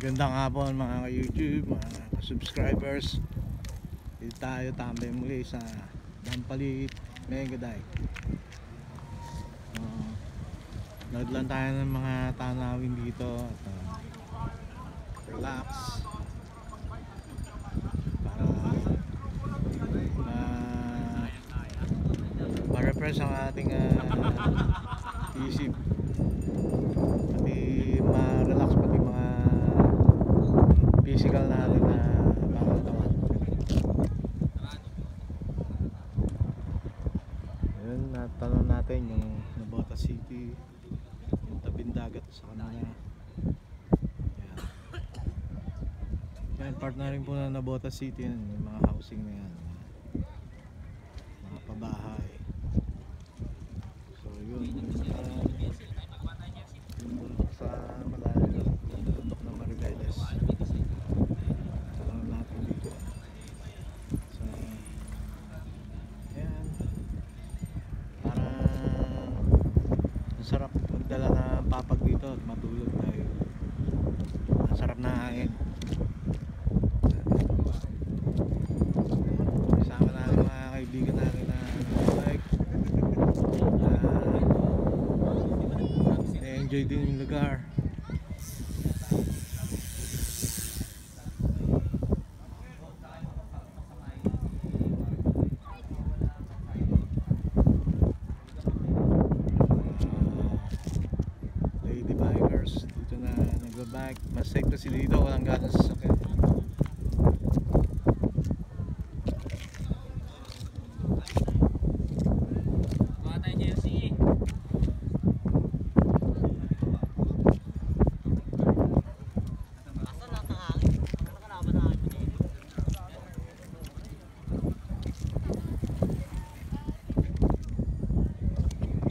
Eh, gandang hapon mga ka-YouTube, mga subscribers. Dito tayo tambay muli sa Dampalit Mega Dive. Uh, load lang tayo ng mga tanawin dito at uh, relax para uh, ma-refresh ang ating uh, isip physical natin na pangatawan ayun natanong natin yung Nabota City yung tabing dagat sa kanila. Yan yan part na rin po na Nabota City yan yung mga housing na yan. Mga pabahay. So yun uh, yung bundok sa malayo yung bundok ng Maribeles Tanong natin dito sa ayan para ang sarap magdala ng papag dito at matulog dahil ang sarap na hangin kasama natin mga kaibigan natin na bike na enjoy din yung lugar safe kasi dito walang lahat ng hangin? Ano?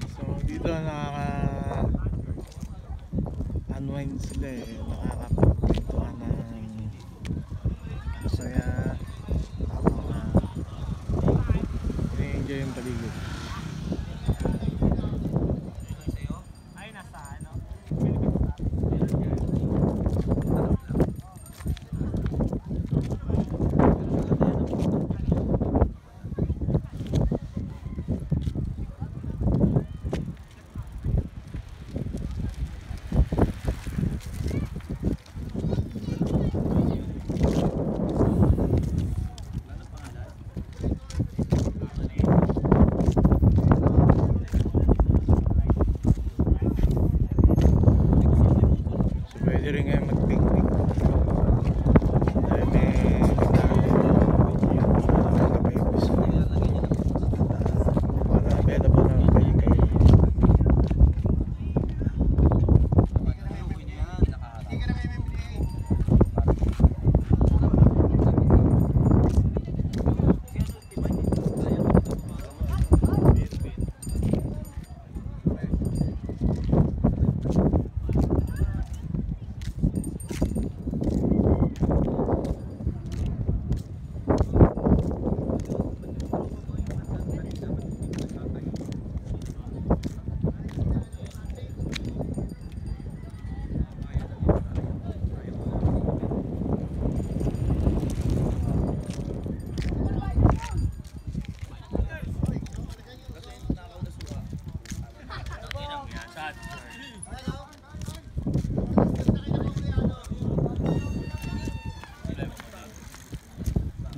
So dito nakaka unwind sila eh, nakakapagkwentuhan ng masaya habang uh, enjoy yung paligid. Ay, nasa ano? So pwede rin ngayon mag-picnic. Dahil may nagkakabaybis. Para available na kayo kayo.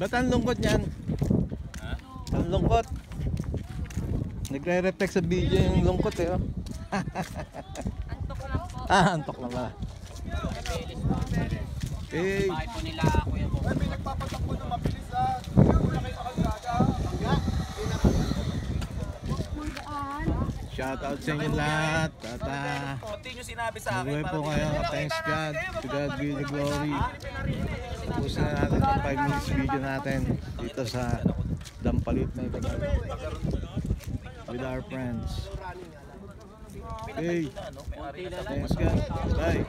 Ba't ang lungkot niyan? Ang lungkot. Nagre-reflect sa video yung lungkot eh. oh. Antok lang po. Ah, antok na pala. Eh, Bahay po. shoutout sa inyo lahat. At sinabi sa mabuhay po kayo. Thanks God. To God be the glory. Tapos na natin itong 5 minutes video natin dito sa Dampalit na ito. With our friends. Hey, thanks God. Bye.